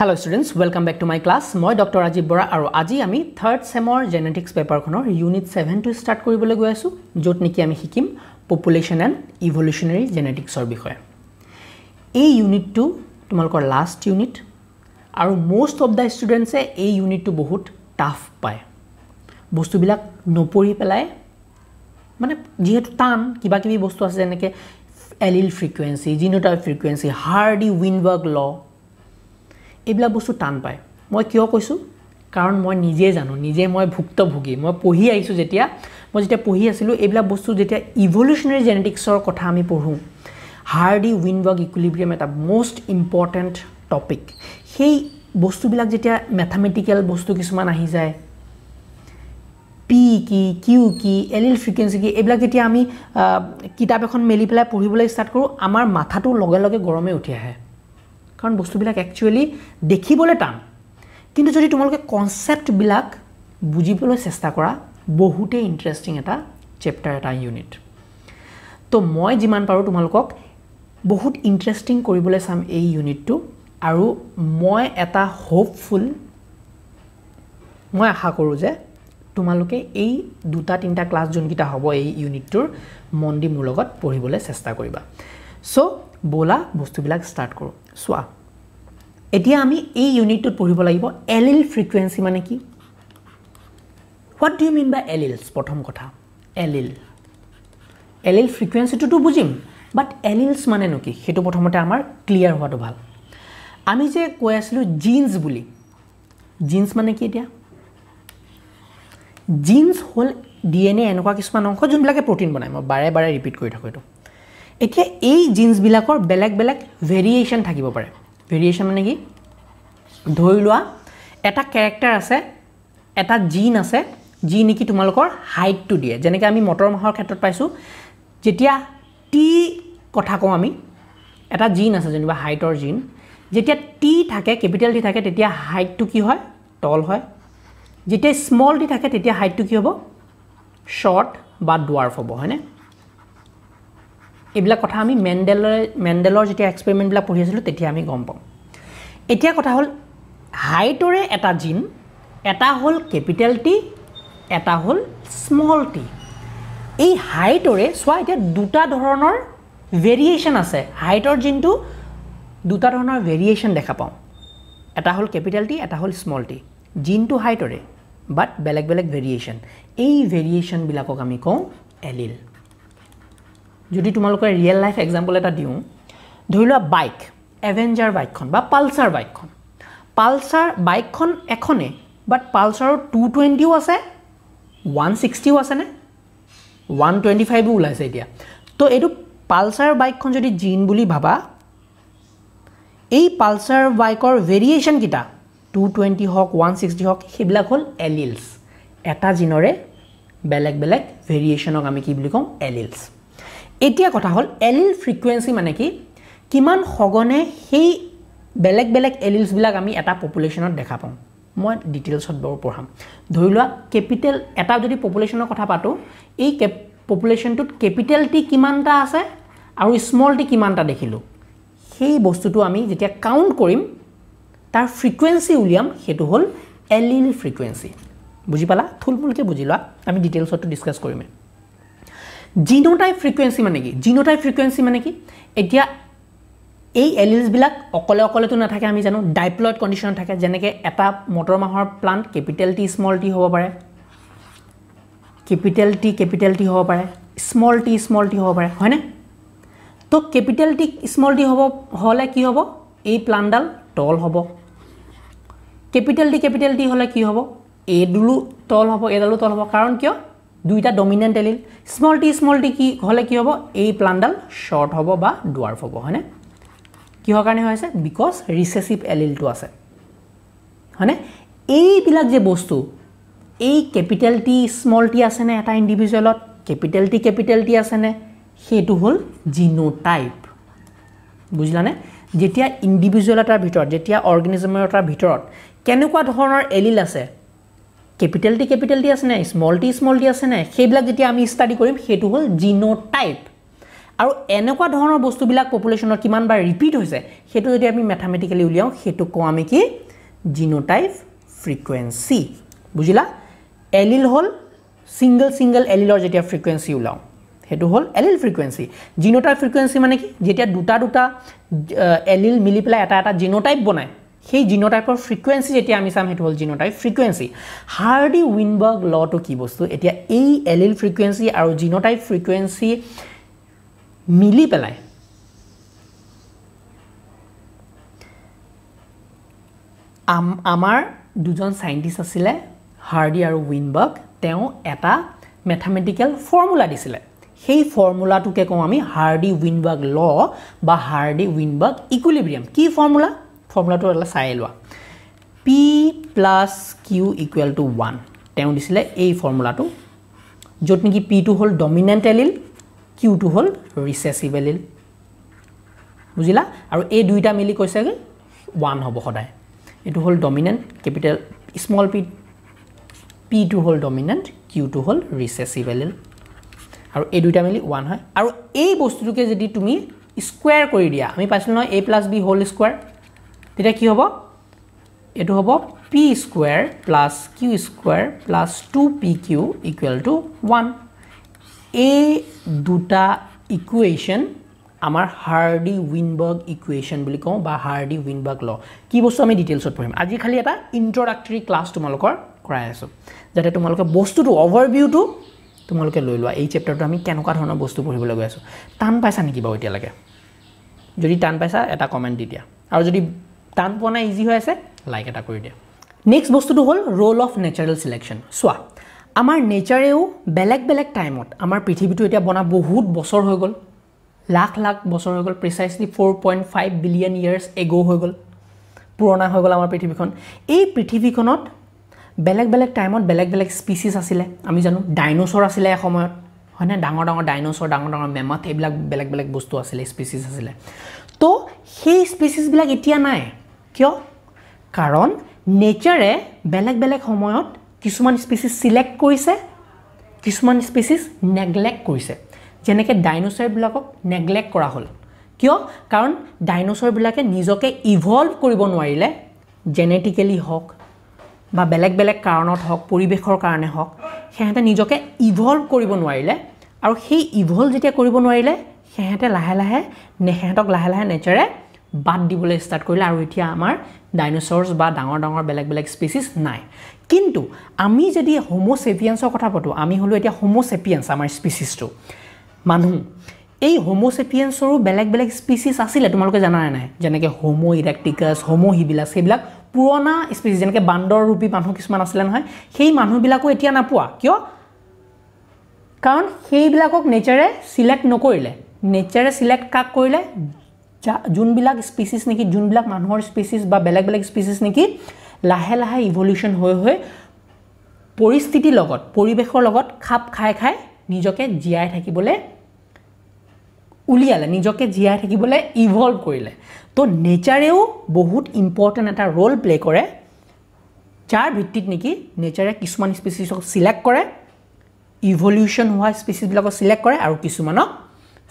Hello' students welcome back to my class মই doctor Rajiv Bora আৰু আজি আমি থাৰ্ড ছেমৰ জেনেটিক্স পেপাৰখনৰ ইউনিট ছেভেনটো ষ্টাৰ্ট কৰিবলৈ গৈ আছোঁ য'ত নেকি আমি শিকিম পপুলেশ্যন এণ্ড ইভলিউশ্যনেৰী জেনেটিক্সৰ বিষয়ে। এই ইউনিটটো তোমালোকৰ লাষ্ট ইউনিট আৰু মষ্ট অফ দ্য ষ্টুডেণ্টছে এই ইউনিটটো বহুত টাফ পায়। বস্তুবিলাক নপঢ়ি পেলাই মানে যিহেতু টান কিবা কিবি বস্তু আছে যেনেকৈ allele frequency genotype frequency Hardy Weinberg law এইবিলাক বস্তু টান পায়। মই কিয় কৈছোঁ? কাৰণ মই নিজে জানো নিজে মই ভুক্তভোগী। মই পঢ়ি আহিছোঁ যেতিয়া মই যেতিয়া পঢ়ি আছিলোঁ এইবিলাক বস্তু যেতিয়া ইভলিউশ্যনেৰী জেনেটিক্সৰ কথা আমি পঢ়োঁ হাৰ্ডি উইনবাৰ্গ ইকুইলিব্ৰিয়াম এটা মষ্ট ইম্পৰ্টেণ্ট টপিক সেই বস্তুবিলাক যেতিয়া মেথামেটিকেল বস্তু কিছুমান আহি যায় পি কি কিউ কি এলিল ফ্ৰিকুৱেঞ্চি কি এইবিলাক যেতিয়া আমি কিতাপ এখন মেলি পেলাই পঢ়িবলৈ ষ্টাৰ্ট কৰোঁ আমাৰ মাথাটো লগে লগে গৰমে উঠি আহে। কাৰণ বস্তুবিলাক একচুৱেলি দেখিবলৈ টান। কিন্তু যদি তোমালোকে কনচেপ্টবিলাক বুজিবলৈ চেষ্টা কৰা বহুতেই ইণ্টাৰেষ্টিং এটা চেপ্টাৰ এটা ইউনিট তো মই যিমান পাৰোঁ তোমালোকক বহুত ইণ্টাৰেষ্টিং কৰিবলৈ চাম এই ইউনিটটো আৰু মই এটা হোপফুল মই আশা কৰোঁ যে তোমালোকে এই দুটা তিনিটা ক্লাছ যোনকেইটা হ'ব এই ইউনিটটোৰ মন দি মোৰ লগত পঢ়িবলৈ চেষ্টা কৰিবা। চ' ব'লা বস্তুবিলাক ষ্টাৰ্ট কৰোঁ। চোৱা এতিয়া আমি এই ইউনিটটোত পঢ়িব লাগিব এলিল ফ্ৰিকুৱেঞ্চি মানে কি? What do you mean by alleles প্ৰথম কথা এলিল এলিল ফ্ৰিকুৱেঞ্চিটোতো বুজিম বাট এলিলছ মানেনো কি? সেইটো প্ৰথমতে আমাৰ ক্লিয়াৰ হোৱাটো ভাল। আমি যে কৈ আছিলোঁ জিন্স বুলি জিন্স মানে কি এতিয়া? জিন্স হ'ল ডি এন এ এনেকুৱা কিছুমান অংশ যোনবিলাকে প্ৰ'টিন বনায়। মই বাৰে বাৰে ৰিপিট কৰি থাকোঁ এইটো। এতিয়া এই জিন্সবিলাকৰ বেলেগ বেলেগ ভেৰিয়েশ্যন থাকিব পাৰে। ভেৰিয়েশ্যন মানে কি? ধৰি লোৱা এটা কেৰেক্টাৰ আছে এটা জিন আছে যি নেকি তোমালোকৰ হাইটটো দিয়ে। যেনেকৈ আমি মটৰ মাহৰ ক্ষেত্ৰত পাইছোঁ যেতিয়া টি কথা কওঁ আমি এটা জিন আছে যেনিবা হাইটৰ জিন যেতিয়া টি থাকে কেপিটেল টি থাকে তেতিয়া হাইটটো কি হয়? তল হয়। যেতিয়া স্মল টি থাকে তেতিয়া হাইটটো কি হ'ব? শ্বৰ্ট বা ডুৱাৰ্ফ হ'ব হয়নে? এইবিলাক কথা আমি মেণ্ডেলৰ মেণ্ডেলৰ যেতিয়া এক্সপেৰিমেণ্টবিলাক পঢ়ি আছিলোঁ তেতিয়া আমি গম পাওঁ এতিয়া কথা হ'ল হাইটৰে এটা জিন এটা হ'ল কেপিটেল টি এটা হ'ল স্মল টি এই হাইটৰে চোৱা এতিয়া দুটা ধৰণৰ ভেৰিয়েশ্যন আছে। হাইটৰ জিনটো দুটা ধৰণৰ ভেৰিয়েশ্যন দেখা পাওঁ। এটা হ'ল কেপিটেল টি এটা হ'ল স্মল টি জিনটো হাইটৰে বাট বেলেগ বেলেগ ভেৰিয়েশ্যন এই ভেৰিয়েশ্যনবিলাকক আমি কওঁ এলিল। যদি তোমালোকে ৰিয়েল লাইফ এক্সাম্পল এটা দিওঁ ধৰি লোৱা বাইক এভেঞ্জাৰ বাইকখন বা পালচাৰ বাইকখন পালচাৰ বাইকখন এখনেই বাট পালচাৰৰ টু টুৱেণ্টিও আছে ওৱান ছিক্সটিও আছেনে? ওৱান টুৱেণ্টি ফাইভো ওলাইছে এতিয়া। তো এইটো পালচাৰ বাইকখন যদি জিন বুলি ভাবা এই পালচাৰ বাইকৰ ভেৰিয়েশ্যনকেইটা টু টুৱেণ্টি হওক ওৱান ছিক্সটি হওক সেইবিলাক হ'ল এলিলছ এটা জিনৰে বেলেগ বেলেগ ভেৰিয়েশ্যনক আমি কি বুলি কওঁ? এলিলছ এতিয়া কথা হ'ল এলিল ফ্ৰিকুৱেঞ্চি মানে কি? কিমান সঘনে সেই বেলেগ বেলেগ এলিলছবিলাক আমি এটা পপুলেশ্যনত দেখা পাওঁ মই ডিটেইলছত বাৰু পঢ়াম। ধৰি লোৱা কেপিটেল এটা যদি পপুলেশ্যনৰ কথা পাতোঁ এই কেপ পপুলেশ্যনটোত কেপিটেল টি কিমানটা আছে আৰু স্মল টি কিমানটা দেখিলোঁ? সেই বস্তুটো আমি যেতিয়া কাউণ্ট কৰিম তাৰ ফ্ৰিকুৱেঞ্চি উলিয়াম সেইটো হ'ল এলিল ফ্ৰিকুৱেঞ্চি বুজি পালা? থুলমূলকৈ বুজি লোৱা। আমি ডিটেইলছতো ডিছকাছ কৰিমেই। জিনোটাইপ ফ্ৰিকুৱেঞ্চি মানে কি? জিনোটাইপ ফ্ৰিকুৱেঞ্চি মানে কি? এতিয়া এই এলিলছবিলাক অকলে অকলেতো নাথাকে আমি জানো ডাইপ্লয়ড কণ্ডিশ্যনত থাকে যেনেকৈ এটা মটৰ মাহৰ plant capital T small T হ'ব পাৰে। কেপিটেল টি কেপিটেল টি হ'ব পাৰে। স্মল টি স্মল টি হ'ব পাৰে হয়নে? তো কেপিটেল টি স্মল টি হ'ব হ'লে কি হ'ব? এই প্লাণ্টডাল তল হ'ব। কেপিটেল টি কেপিটেল টি হ'লে কি হ'ব? এইডালো তল হ'ব এইডালো তল হ'ব। কাৰণ কিয়? দুইটা dominant allele. Small T small T কি হ'লে কি হ'ব? এই প্লাণ্টডাল শ্বৰ্ট হ'ব বা ডুৱাৰ্ফ হ'ব হয়নে? কিহৰ কাৰণে হৈ আছে? বিকজ ৰিচেচিভ এলিলটো আছে। হয়নে? এইবিলাক যে বস্তু এই কেপিটেল টি স্মল টি আছেনে এটা ইণ্ডিভিজুৱেলত কেপিটেল টি কেপিটেল টি আছেনে? সেইটো হ'ল জিনোটাইপ বুজিলানে? যেতিয়া ইণ্ডিভিজুৱেল এটাৰ ভিতৰত যেতিয়া অৰ্গেনিজমৰ এটাৰ ভিতৰত কেনেকুৱা ধৰণৰ এলিল আছে? কেপিটেল টি কেপিটেল টি আছেনে স্মল টি স্মল টি আছেনে সেইবিলাক যেতিয়া আমি ষ্টাডি কৰিম সেইটো হ'ল জিনোটাইপ আৰু এনেকুৱা ধৰণৰ বস্তুবিলাক পপুলেশ্যনত কিমানবাৰ ৰিপিট হৈছে সেইটো যদি আমি মেথামেটিকেলি উলিয়াওঁ সেইটো কওঁ আমি কি? জিন'টাইপ ফ্ৰিকুৱেঞ্চি বুজিলা? এলিল হ'ল ছিংগল ছিংগল এলিলৰ যেতিয়া ফ্ৰিকুৱেঞ্চি ওলাওঁ সেইটো হ'ল এলিল ফ্ৰিকুৱেঞ্চি জিন'টাইপ ফ্ৰিকুৱেঞ্চি মানে কি? যেতিয়া দুটা দুটা এলিল মিলি পেলাই এটা এটা জিন'টাইপ বনায় সেই জিন'টাইপৰ ফ্ৰিকুৱেঞ্চি যেতিয়া আমি চাম সেইটো হ'ল জিন'টাইপ ফ্ৰিকুৱেঞ্চি হাৰ্ডি উইনবাৰ্গ লটো কি বস্তু? এতিয়া এই এলিল ফ্ৰিকুৱেঞ্চি আৰু জিন'টাইপ ফ্ৰিকুৱেঞ্চি মিলি পেলাই আমাৰ দুজন চাইণ্টিষ্ট আছিলে হাৰ্ডি আৰু উইনবাৰ্গ তেওঁ এটা মেথামেটিকেল ফৰ্মুলা দিছিলে। সেই ফৰ্মুলাটোকে কওঁ আমি হাৰ্ডি উইনবাৰ্গ ল বা হাৰ্ডি উইনবাৰ্গ ইকুইলিব্ৰিয়াম কি ফৰ্মুলা ফৰ্মুলাটো অলপ চাই লোৱা। P plus Q equal to one তেওঁ দিছিলে এই ফৰ্মুলাটো। য'ত নেকি পিটো হ'ল ডমিনেণ্ট এলিল কিউটো হ'ল ৰিচেচিভ এলিল বুজিলা? আৰু এই দুইটা মিলি কৈছেগৈ ওৱান হ'ব সদায়। এইটো হ'ল ডমিনেণ্ট কেপিটেল স্মল পি পিটো হ'ল ডমিনেণ্ট কিউটো হ'ল ৰিচেচিভ এলিল আৰু এই দুইটা মিলি ওৱান হয়। আৰু এই বস্তুটোকে যদি তুমি স্কুৱেৰ কৰি দিয়া আমি পাইছিলোঁ নহয় A plus B whole square তেতিয়া কি হ'ব? এইটো হ'ব P square plus Q square plus two P Q equal to one এই দুটা ইকুৱেশ্যন আমাৰ হাৰ্ডি উইনবাৰ্গ ইকুৱেশ্যন বুলি কওঁ বা হাৰ্ডি উইনবাৰ্গ ল কি বস্তু আমি ডিটেইলছত পঢ়িম? আজি খালি এটা ইণ্ট্ৰডাক্টৰী ক্লাছ তোমালোকৰ কৰাই আছোঁ। যাতে তোমালোকে বস্তুটো অভাৰভিউটো তোমালোকে লৈ লোৱা। এই চেপ্টাৰটো আমি কেনেকুৱা ধৰণৰ বস্তু পঢ়িবলৈ গৈ আছোঁ। টান পাইছা নেকি বাৰু এতিয়ালৈকে? যদি টান পাইছা এটা কমেণ্ট দি দিয়া। আৰু যদি টান পোৱা নাই ইজি হৈ আছে? লাইক এটা কৰি দিয়া। নেক্সট বস্তুটো হ'ল ৰ'ল অফ নেচাৰেল চিলেকশ্যন চোৱা আমাৰ নেচাৰেও বেলেগ বেলেগ টাইমত আমাৰ পৃথিৱীটো এতিয়া বনা বহুত বছৰ হৈ গ'ল। লাখ লাখ বছৰ হৈ গ'ল precisely four point five billion years ago' হৈ গ'ল। পুৰণা হৈ গ'ল আমাৰ পৃথিৱীখন। এই পৃথিৱীখনত বেলেগ বেলেগ টাইমত বেলেগ বেলেগ স্পিচিছ আছিলে। আমি জানো ডাইন'চৰ আছিলে এসময়ত হয়নে? ডাঙৰ ডাঙৰ ডাইন'চৰ ডাঙৰ ডাঙৰ মেমাথ এইবিলাক বেলেগ বেলেগ বস্তু আছিলে স্পিচিছ আছিলে। তো সেই স্পিচিছবিলাক এতিয়া নাই। কিয়? কাৰণ নেচাৰে বেলেগ বেলেগ সময়ত কিছুমান স্পিচিছ চিলেক্ট কৰিছে কিছুমান স্পিচিছ নেগলেক্ট কৰিছে। যেনেকৈ ডাইন'চৰবিলাকক নেগলেক্ট কৰা হ'ল। কিয়? কাৰণ ডাইন'চৰবিলাকে নিজকে ইভলভ কৰিব নোৱাৰিলে জেনেটিকেলি হওক বা বেলেগ বেলেগ কাৰণত হওক পৰিৱেশৰ কাৰণে হওক সিহঁতে নিজকে ইভলভ কৰিব নোৱাৰিলে আৰু সেই ইভলভ যেতিয়া কৰিব নোৱাৰিলে সিহঁতে লাহে লাহে সিহঁতক লাহে লাহে নেচাৰে বাদ দিবলৈ ষ্টাৰ্ট কৰিলে আৰু এতিয়া আমাৰ ডাইন'চৰ্ছ বা ডাঙৰ ডাঙৰ বেলেগ বেলেগ স্পেচিছ নাই। কিন্তু আমি যদি হোম'চেপিয়েন্সৰ কথা পাতোঁ আমি হ'লোঁ এতিয়া হোম'চেপিয়েন্স আমাৰ স্পেচিছটো মানুহ এই হোম'চেপিয়েন্সৰো বেলেগ বেলেগ স্পেচিছ আছিলে তোমালোকে জানা নাই? যেনেকৈ হোমো ইৰেক্টিকাছ হোমো হিবিলাছ সেইবিলাক পুৰণা স্পেচিছ যেনেকৈ বান্দৰ ৰূপী মানুহ কিছুমান আছিলে নহয় সেই মানুহবিলাকো এতিয়া নাপোৱা। কিয়? কাৰণ সেইবিলাকক নেচাৰে চিলেক্ট নকৰিলে। নেচাৰে চিলেক্ট কাক কৰিলে? যোনবিলাক স্পেচিছ নেকি যোনবিলাক মানুহৰ স্পেচিছ বা বেলেগ বেলেগ স্পেচিছ নেকি লাহে লাহে ইভলিউশ্যন হৈ হৈ পৰিস্থিতিৰ লগত পৰিৱেশৰ লগত খাপ খাই খাই নিজকে জীয়াই থাকিবলৈ উলিয়ালে নিজকে জীয়াই থাকিবলৈ ইভলভ কৰিলে। তো নেচাৰেও বহুত ইম্পৰ্টেণ্ট এটা ৰ'ল প্লে কৰে। যাৰ ভিত্তিত নেকি নেচাৰে কিছুমান স্পেচিছক চিলেক্ট কৰে ইভলিউশ্যন হোৱা স্পেচিছবিলাকক চিলেক্ট কৰে আৰু কিছুমানক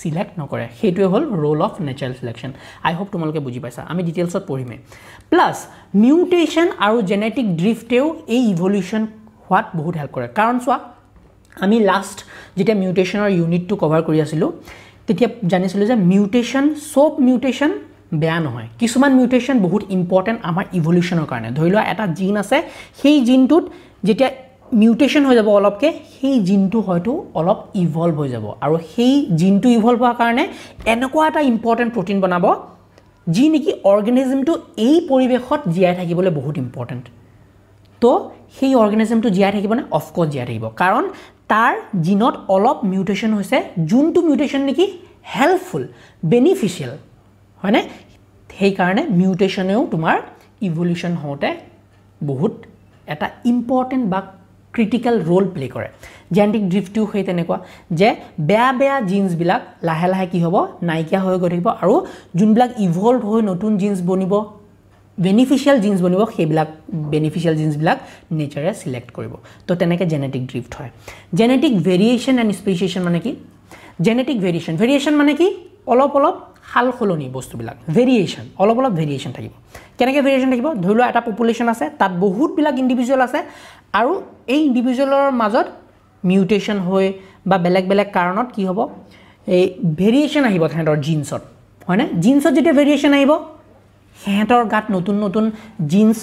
চিলেক্ট নকৰে। সেইটোৱে হ'ল role of natural selection I hope তোমালোকে বুজি পাইছা। আমি ডিটেইলছত পঢ়িমেই। প্লাছ মিউটেশ্যন আৰু জেনেটিক ড্ৰিফ্টেও এই ইভলিউশ্যন হোৱাত বহুত হেল্প কৰে। কাৰণ চোৱা আমি লাষ্ট যেতিয়া মিউটেশ্যনৰ ইউনিটটো কভাৰ কৰি আছিলোঁ তেতিয়া জানিছিলোঁ যে মিউটেশ্যন চব মিউটেশ্যন বেয়া নহয়। কিছুমান মিউটেশ্যন বহুত ইম্পৰ্টেণ্ট আমাৰ ইভলিউশ্যনৰ কাৰণে। ধৰি লোৱা এটা জিন আছে সেই জিনটোত যেতিয়া মিউটেশ্যন হৈ যাব অলপকৈ সেই জিনটো হয়তো অলপ ইভলভ হৈ যাব। আৰু সেই জিনটো ইভলভ হোৱাৰ কাৰণে এনেকুৱা এটা ইম্পৰ্টেণ্ট প্ৰটিন বনাব যি নেকি অৰ্গেনিজিমটো এই পৰিৱেশত জীয়াই থাকিবলৈ বহুত ইম্পৰ্টেণ্ট তো সেই অৰ্গেনিজিমটো জীয়াই থাকিবনে অফক'ৰ্ছ জীয়াই থাকিব। কাৰণ তাৰ জিনত অলপ মিউটেশ্যন হৈছে যোনটো মিউটেশ্যন নেকি হেল্পফুল বেনিফিচিয়েল হয়নে? সেইকাৰণে মিউটেশ্যনেও তোমাৰ ইভলিউশ্যন হওঁতে বহুত এটা ইম্পৰ্টেণ্ট বা ক্ৰিটিকেল ৰ'ল প্লে কৰে। জেনেটিক ড্ৰিফ্টটো সেই তেনেকুৱা যে বেয়া বেয়া জিন্সবিলাক লাহে লাহে কি হ'ব নাইকিয়া হৈ গৈ থাকিব আৰু যোনবিলাক ইভলভ হৈ নতুন জিন্স বনিব বেনিফিচিয়েল জিন্স বনিব সেইবিলাক বেনিফিচিয়েল জিন্সবিলাক নেচাৰে চিলেক্ট কৰিব। তো তেনেকৈ জেনেটিক ড্ৰিফ্ট হয়। জেনেটিক ভেৰিয়েশ্যন এণ্ড স্পেচিয়েশ্যন মানে কি? জেনেটিক ভেৰিয়েশ্যন ভেৰিয়েশ্যন মানে কি? অলপ অলপ সাল সলনি বস্তুবিলাক ভেৰিয়েশ্যন অলপ অলপ ভেৰিয়েশ্যন থাকিব। কেনেকৈ ভেৰিয়েশ্যন থাকিব? ধৰি লোৱা এটা পপুলেশ্যন আছে তাত বহুতবিলাক ইণ্ডিভিজুৱেল আছে আৰু এই ইণ্ডিভিজুৱেলৰ মাজত মিউটেশ্যন হৈ বা বেলেগ বেলেগ কাৰণত কি হ'ব? এই ভেৰিয়েশ্যন আহিব সিহঁতৰ জিন্সত হয়নে? জিন্সত যেতিয়া ভেৰিয়েশ্যন আহিব সিহঁতৰ গাত নতুন নতুন জিন্স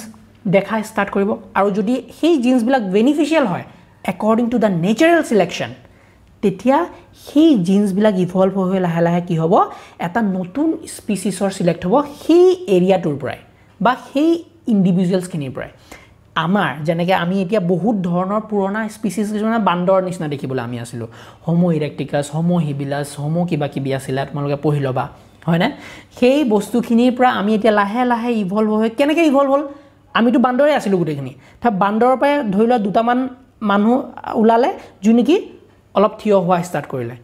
দেখা ষ্টাৰ্ট কৰিব। আৰু যদি সেই জিন্সবিলাক বেনিফিচিয়েল হয় according to the natural selection তেতিয়া সেই জিন্সবিলাক ইভলভ হৈ হৈ লাহে লাহে কি হ'ব এটা নতুন স্পিচিছৰ চিলেক্ট হ'ব সেই এৰিয়াটোৰ পৰাই বা সেই ইণ্ডিভিজুৱেলছখিনিৰ পৰাই। আমাৰ যেনেকৈ আমি এতিয়া বহুত ধৰণৰ পুৰণা স্পিচিছ কিছুমান বান্দৰ নিচিনা দেখিবলৈ আমি আছিলোঁ। Homo erectus Homo habilis Homo কিবা কিবি আছিলে তোমালোকে পঢ়ি ল'বা হয়নে? সেই বস্তুখিনিৰ পৰা আমি এতিয়া লাহে লাহে ইভলভ হৈ কেনেকৈ ইভলভ হ'ল? আমিতো বান্দৰে আছিলোঁ গোটেইখিনি। বান্দৰৰ পৰাই ধৰি লোৱা দুটামান মানুহ ওলালে যোন নেকি অলপ থিয় হোৱা ষ্টাৰ্ট কৰিলে।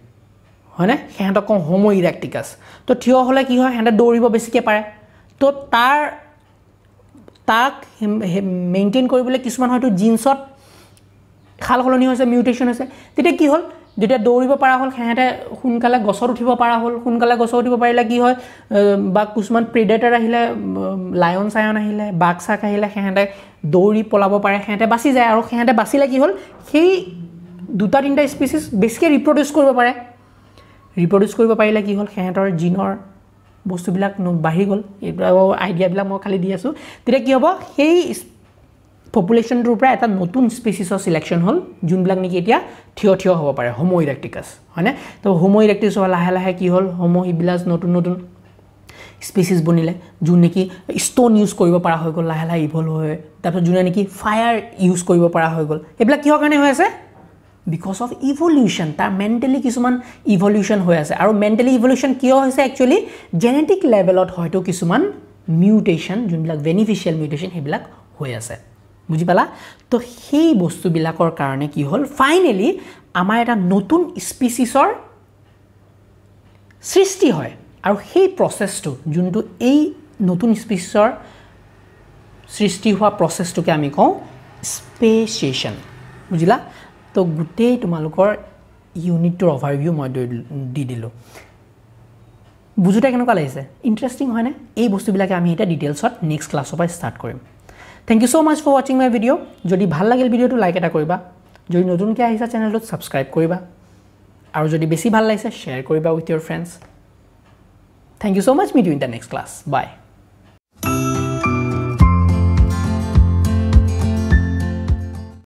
হয়নে? সিহঁতক কওঁ হোমো ইৰেক্টিকাছ তো থিয় হ'লে কি হয়? সিহঁতে দৌৰিব বেছিকৈ পাৰে। তো তাৰ তাক মেইনটেইন কৰিবলৈ কিছুমান হয়তো জিন্সত সাল সলনি হৈছে মিউটেশ্যন হৈছে। তেতিয়া কি হ'ল? যেতিয়া দৌৰিব পৰা হ'ল সিহঁতে সোনকালে গছত উঠিব পৰা হ'ল। সোনকালে গছত উঠিব পাৰিলে কি হয়? বা কিছুমান প্ৰিডেটাৰ আহিলে লায়ন চায়ন আহিলে বাঘ চাক আহিলে সিহঁতে দৌৰি পলাব পাৰে। সিহঁতে বাচি যায় আৰু সিহঁতে বাচিলে কি হ'ল? সেই দুটা তিনিটা স্পিচিছ বেছিকৈ ৰিপ্ৰডিউচ কৰিব পাৰে। ৰিপ্ৰডিউচ কৰিব পাৰিলে কি হ'ল? সিহঁতৰ জিনৰ বস্তুবিলাক বাঢ়ি গ'ল। এইবিলাক আইডিয়াবিলাক মই খালি দি আছোঁ। তেতিয়া কি হ'ব? সেই পপুলেশ্যনটোৰ পৰা এটা নতুন স্পেচিছৰ চিলেকশ্যন হ'ল যোনবিলাক নেকি এতিয়া থিয় থিয় হ'ব পাৰে হোমো ইৰেক্টিকাছ হয়নে? তো হোমো ইৰেক্টিছ হোৱা লাহে লাহে কি হ'ল? হোমো ইবিলাক নতুন নতুন স্পেচিছ বনিলে যোন নেকি ষ্ট'ন ইউজ কৰিব পৰা হৈ গ'ল লাহে লাহে ইভল্ভ হৈ তাৰপিছত যোনে নেকি ফায়াৰ ইউজ কৰিব পৰা হৈ গ'ল। এইবিলাক কিহৰ কাৰণে হৈ আছে? বিকজ অফ ইভলিউশ্যন তাৰ মেণ্টেলি কিছুমান ইভলিউশ্যন হৈ আছে। আৰু মেণ্টেলি ইভলিউশ্যন কিয় হৈছে একচুৱেলি জেনেটিক লেভেলত হয়তো কিছুমান মিউটেশ্যন যোনবিলাক বেনিফিচিয়েল মিউটেশ্যন সেইবিলাক হৈ আছে। বুজি পালা? তো সেই বস্তুবিলাকৰ কাৰণে কি হ'ল? ফাইনেলি আমাৰ এটা নতুন স্পিচিছৰ সৃষ্টি হয়। আৰু সেই প্ৰচেছটো যোনটো এই নতুন স্পিচিছৰ সৃষ্টি হোৱা প্ৰচেছটোকে আমি কওঁ স্পেচিয়েশ্যন বুজিলা? তো গোটেই তোমালোকৰ ইউনিটটোৰ অভাৰভিউ মই দি দিলোঁ বুজোতে কেনেকুৱা লাগিছে? ইণ্টাৰেষ্টিং হয়নে? এই বস্তুবিলাকে আমি এতিয়া ডিটেইলছত নেক্সট ক্লাছৰ পৰা ষ্টাৰ্ট কৰিম। Thank you so' much for ৱাচিং মাই ভিডিঅ' যদি ভাল লাগিল ভিডিঅ'টো লাইক এটা কৰিবা। যদি নতুনকৈ আহিছা চেনেলটোত ছাবস্ক্ৰাইব কৰিবা। আৰু যদি বেছি ভাল লাগিছে শ্বেয়াৰ কৰিবা with your friends thank you so' much meet you in the next class bye